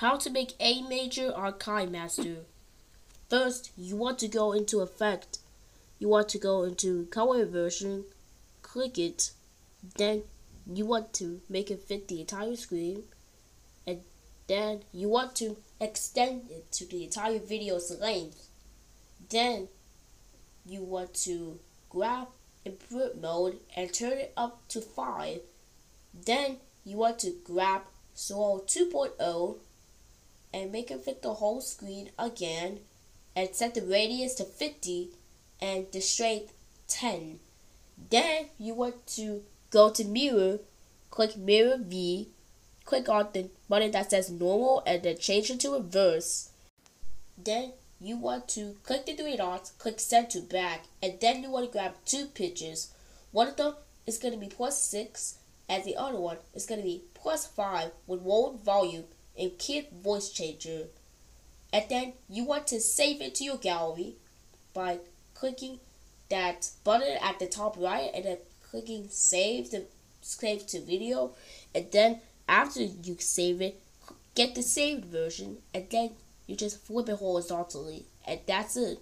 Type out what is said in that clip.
How to make a major on KineMaster. First, you want to go into Effect. You want to go into Color version, click it, then you want to make it fit the entire screen, and then you want to extend it to the entire video's length. Then you want to grab invert mode and turn it up to 5. Then you want to grab Swirl 2.0 and make it fit the whole screen again and set the radius to 50 and the strength 10. Then you want to go to mirror, click mirror V, click on the button that says normal and then change it to reverse. Then you want to click the three dots, click send to back, and then you want to grab two pictures. One of them is going to be plus 6, and the other one is going to be plus 5 with roll volume and kid voice changer. And then you want to save it to your gallery by clicking that button at the top right and then clicking save to save to video. And then after you save it get the saved version and then you just flip it horizontally. And that's it